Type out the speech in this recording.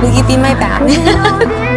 Will you be my back?